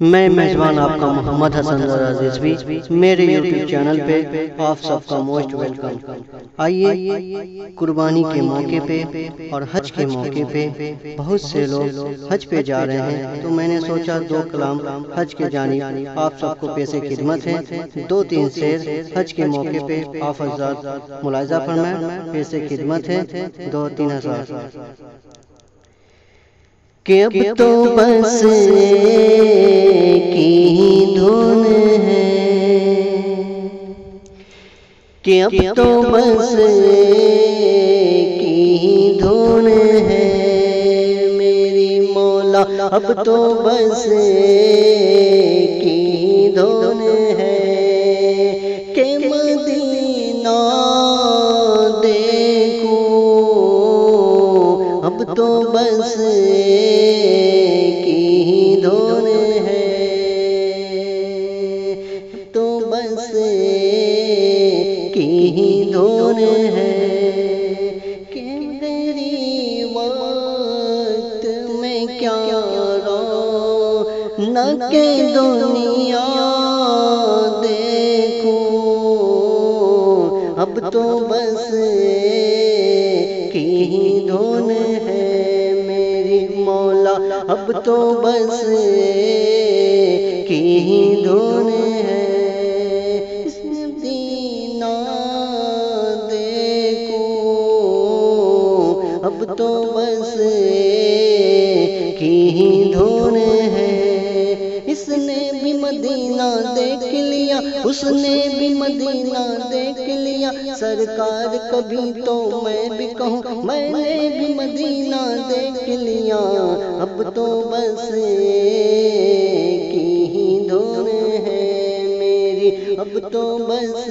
मैं मेजबान आपका मोहम्मद हसन रिजवी मेरे यूट्यूब चैनल पे आप सबका मोस्ट वेलकम। आइए कुर्बानी के मौके पे और हज के मौके पे बहुत से लोग हज पे जा रहे हैं। तो मैंने सोचा दो कलाम हज के जानी आप सबको पैसे खिदमत है। दो तीन शेर हज के मौके पे आप हजरात मुलायजा फरमाए। पैसे खिदमत है। दो तीन हज़ार। कि अब तो बस की धुन है। कि अब तो बस की धुन है। मेरी मौला अब तो बस की धुन है। के मदीना देखो अब तो बस बस की धुन है। कि में क्या रो न के दुनिया देखो। अब तो बस की धुन है मेरी मौला। अब तो बस की है इस अब तो बस की ही धुन है। इसने भी मदीना देख लिया, उसने भी मदीना देख लिया। सरकार कभी तो मैं भी कहूँ, मैंने भी मदीना देख लिया। अब तो बस की ही धुन है मेरी, अब तो बस